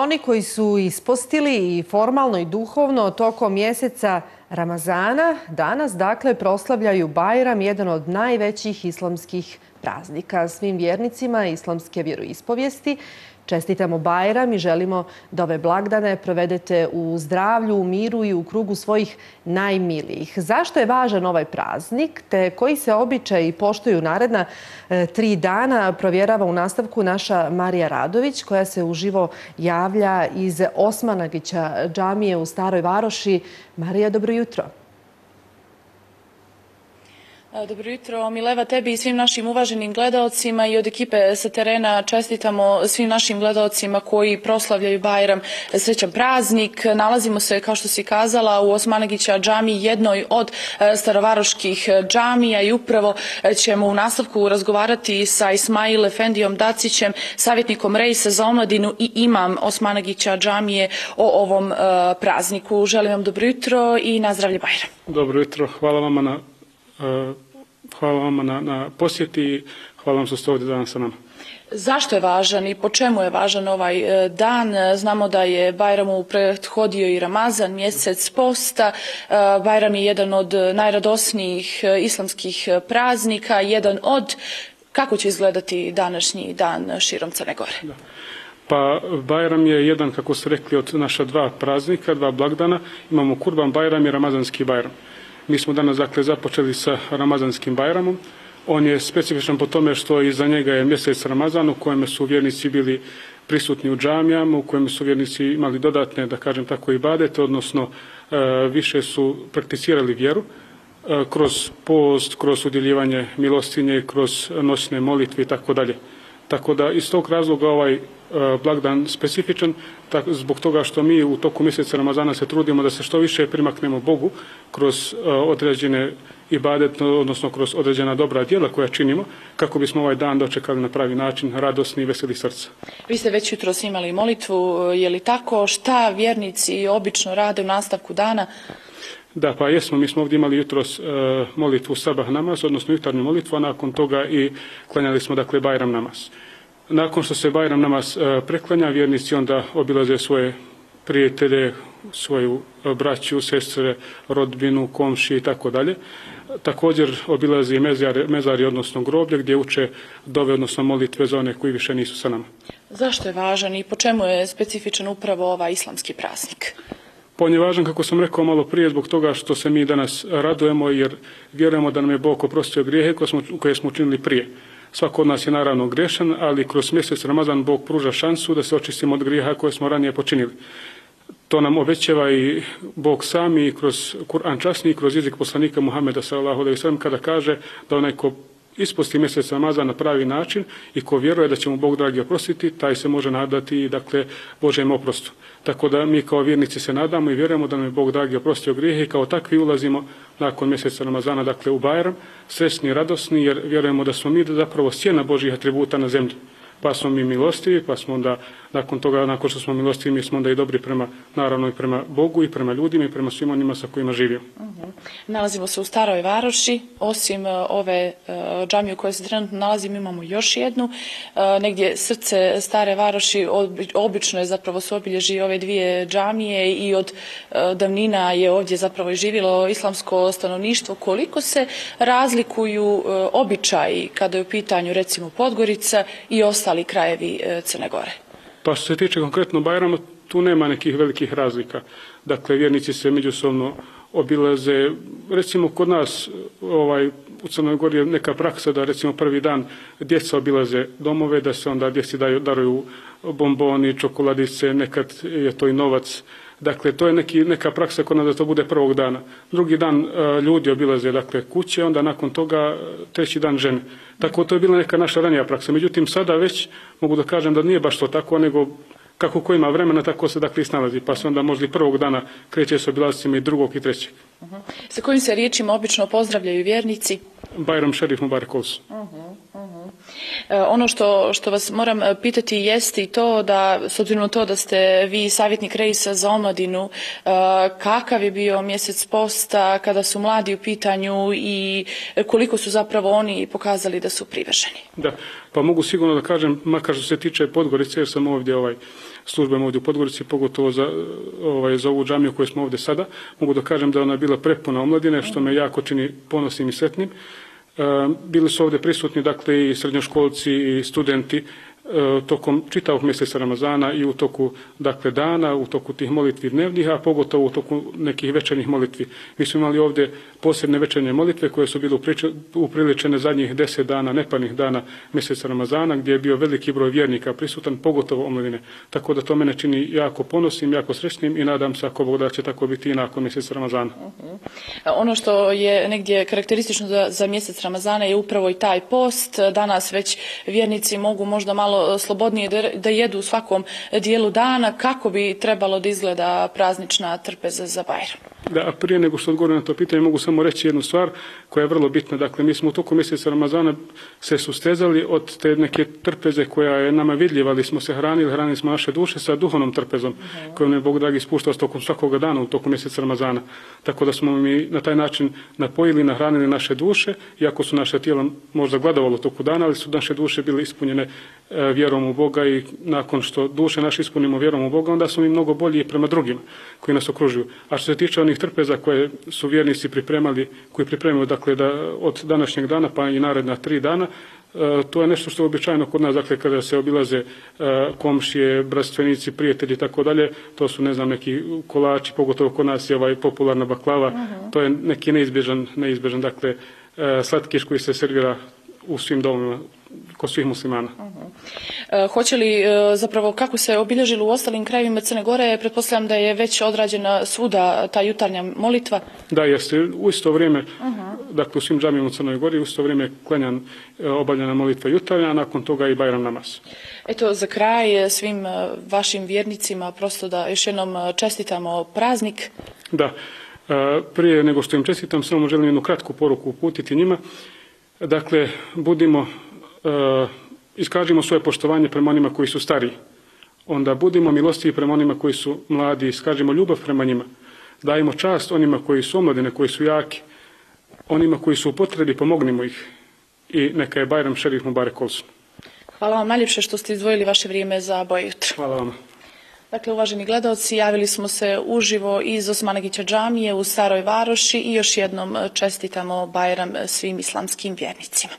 oni koji su ispostili i formalno i duhovno tokom mjeseca Ramazana, danas dakle proslavljaju Bajram, jedan od najvećih islamskih praznika. Svim vjernicima islamske vjeroispovijesti Čestitamo Bajram i želimo da ove blagdane provedete u zdravlju, u miru i u krugu svojih najmilijih. Zašto je važan ovaj praznik, te koji se običaj i poštuju naredna e, tri dana, provjerava u nastavku naša Marija Radović, koja se uživo javlja iz Osmanagića džamije u Staroj Varoši. Marija, dobro jutro. Dobro jutro, Mileva, tebi i svim našim uvaženim gledalcima i od ekipe sa terena čestitamo svim našim gledalcima koji proslavljaju Bajram srećan praznik. Nalazimo se, kao što si kazala, u Osmanagića džami, jednoj od e, starovaroških džamija i upravo e, ćemo u nastavku razgovarati sa Ismail Efendijom Dacićem, savjetnikom Rejsa za omladinu i imam Osmanagića džamije o ovom e, prazniku. Želim vam dobro jutro i nazdravlje Bajram. Dobro jutro, hvala vam na hvala vam na, na posjeti i hvala vam što ste ovdje danas sa nama. Zašto je važan i po čemu je važan ovaj e, dan? Znamo da je Bajramu prethodio i Ramazan, mjesec posta. E, Bajram je jedan od najradosnijih e, islamskih praznika, jedan od... Kako će izgledati današnji dan širom Crne Gore? Da. Pa Bajram je jedan, kako ste rekli, od naša dva praznika, dva blagdana. Imamo Kurban Bajram i Ramazanski Bajram. Mi smo danas dakle započeli sa Ramazanskim Bajramom. On je specifičan po tome što iza njega je mjesec Ramazan u kojem su vjernici bili prisutni u džamijama, u kojem su vjernici imali dodatne, da kažem tako, i badete, odnosno e, više su prakticirali vjeru e, kroz post, kroz udjeljivanje milostinje, kroz noćne molitve i tako dalje. Tako da iz tog razloga ovaj e, blagdan specifičan, tak, zbog toga što mi u toku mjeseca Ramazana se trudimo da se što više primaknemo Bogu kroz uh, određene ibadetno, odnosno kroz određena dobra djela koja činimo, kako bismo ovaj dan dočekali na pravi način, radosni i veseli srca. Vi ste već jutro imali molitvu, e, je li tako? Šta vjernici obično rade u nastavku dana? Da, pa jesmo, mi smo ovdje imali jutros e, molitvu sabah namaz, odnosno jutarnju molitvu, a nakon toga i klanjali smo, dakle, Bajram namaz. Nakon što se Bajram namaz e, preklanja, vjernici onda obilaze svoje prijatelje, svoju e, braću, sestre, rodbinu, komši i tako dalje. Također obilazi mezari, mezari, odnosno groblje, gdje uče dove, odnosno molitve za one koji više nisu sa nama. Zašto je važan i po čemu je specifičan upravo ovaj islamski praznik? Pa on je važan, kako sam rekao malo prije, zbog toga što se mi danas radujemo, jer vjerujemo da nam je Bog oprostio grijehe koje smo, koje smo učinili prije. Svako od nas je naravno grešan, ali kroz mjesec Ramazan Bog pruža šansu da se očistimo od grijeha koje smo ranije počinili. To nam obećava i Bog sami i kroz Kur'an časni i kroz jezik poslanika Muhameda sallallahu alejhi ve sellem kada kaže da onaj ko isposti mjesec Ramazan na pravi način i ko vjeruje da će mu Bog dragi oprostiti, taj se može nadati dakle, Božem oprostu. Tako da mi kao vjernici se nadamo i vjerujemo da nam je Bog dragi oprostio grijehe i kao takvi ulazimo nakon mjeseca Ramazana, dakle u Bajram, sresni i radosni jer vjerujemo da smo mi zapravo sjena Božih atributa na zemlji pa smo mi milostivi, pa smo onda, nakon toga, nakon što smo milostivi, mi smo onda i dobri prema, naravno i prema Bogu i prema ljudima i prema svim onima sa kojima živimo. Uh -huh. Nalazimo se u Staroj Varoši, osim uh, ove uh, džamije u kojoj se trenutno nalazimo, imamo još jednu. Uh, negdje srce Stare Varoši, obično je zapravo su obilježi ove dvije džamije i od uh, davnina je ovdje zapravo i živilo islamsko stanovništvo. Koliko se razlikuju uh, običaji kada je u pitanju recimo Podgorica i ostalo ostali krajevi e, Crne Gore? Pa što se tiče konkretno Bajrama, tu nema nekih velikih razlika. Dakle, vjernici se međusobno obilaze, recimo kod nas ovaj, u Crnoj Gori je neka praksa da recimo prvi dan djeca obilaze domove, da se onda djeci daju, daruju bomboni, čokoladice, nekad je to i novac, Dakle, to je neki, neka praksa kod nas da to bude prvog dana. Drugi dan uh, ljudi obilaze dakle, kuće, onda nakon toga treći dan žene. Tako to je bila neka naša ranija praksa. Međutim, sada već mogu da kažem da nije baš to tako, nego kako ko ima vremena, tako se dakle snalazi. Pa se onda možda i prvog dana kreće s obilazicima i drugog i trećeg. Uh -huh. Sa kojim se riječima obično pozdravljaju vjernici? Bajram šerif Mubarak Olsu. Uh -huh. E, ono što, što vas moram e, pitati jeste i to da, s obzirom to da ste vi savjetnik rejsa za omladinu, e, kakav je bio mjesec posta kada su mladi u pitanju i koliko su zapravo oni pokazali da su privrženi? Da, pa mogu sigurno da kažem, makar što se tiče Podgorice, jer sam ovdje ovaj, službama ovdje u Podgorici, pogotovo za, ovaj, za ovu džamiju koju smo ovdje sada. Mogu da kažem da ona je bila prepuna omladine, što me jako čini ponosnim i sretnim. Ehm, bili su ovdje prisutni, dakle, i srednjoškolci i studenti, E, tokom čitavog mjeseca Ramazana i u toku dakle dana, u toku tih molitvi dnevnih, a pogotovo u toku nekih večernih molitvi. Mi smo imali ovdje posebne večernje molitve koje su bile upriličene zadnjih deset dana, nepanih dana mjeseca Ramazana, gdje je bio veliki broj vjernika prisutan, pogotovo omladine. Tako da to mene čini jako ponosnim, jako srećnim i nadam se ako Bog da će tako biti i nakon mjeseca Ramazana. Uh -huh. Ono što je negdje karakteristično za, za mjesec Ramazana je upravo i taj post. Danas već vjernici mogu možda malo slobodnije da jedu u svakom dijelu dana, kako bi trebalo da izgleda praznična trpeza za Bajram? Da, prije nego što odgovorim na to pitanje, mogu samo reći jednu stvar koja je vrlo bitna. Dakle, mi smo u toku mjeseca Ramazana se sustezali od te neke trpeze koja je nama vidljiva, ali smo se hranili, hranili smo naše duše sa duhovnom trpezom, okay. -huh. kojom je Bog dragi spuštao tokom svakoga dana u toku mjeseca Ramazana. Tako da smo mi na taj način napojili, nahranili naše duše, iako su naše tijela možda gladovalo toku dana, ali su naše duše bile ispunjene e, vjerom u Boga i nakon što duše naše ispunimo vjerom u Boga, onda smo mi mnogo bolji prema drugima koji nas okružuju. A što se tiče onih trpeza koje su vjernici pripremali, koji pripremaju dakle, da od današnjeg dana pa i naredna tri dana, e, to je nešto što je običajno kod nas, dakle, kada se obilaze e, komšije, brastvenici, prijatelji i tako dalje, to su, ne znam, neki kolači, pogotovo kod nas je ovaj popularna baklava, uh -huh. to je neki neizbježan, neizbježan, dakle, e, slatkiš koji se servira u svim domovima kod svih muslimana. Uh -huh. e, hoće li e, zapravo kako se obilježilo u ostalim krajevima Crne Gore, pretpostavljam da je već odrađena svuda ta jutarnja molitva? Da, jeste. U isto vrijeme, uh -huh. dakle u svim džamijama u Crnoj Gori, u isto vrijeme klanjan e, obavljena molitva jutarnja, a nakon toga i Bajram namaz. Eto, za kraj e, svim e, vašim vjernicima, prosto da još jednom e, čestitamo praznik. Da, prije nego što im čestitam, samo želim jednu kratku poruku uputiti njima. Dakle, budimo uh, iskažimo svoje poštovanje prema onima koji su stari. Onda budimo milostivi prema onima koji su mladi, iskažimo ljubav prema njima. Dajmo čast onima koji su omladine, koji su jaki. Onima koji su u potrebi, pomognimo ih. I neka je Bajram Šerif Mubarek Olsun. Hvala vam najljepše što ste izdvojili vaše vrijeme za boje jutro. Hvala vam. Dakle, uvaženi gledalci, javili smo se uživo iz Osmanagića džamije u Staroj Varoši i još jednom čestitamo Bajram svim islamskim vjernicima.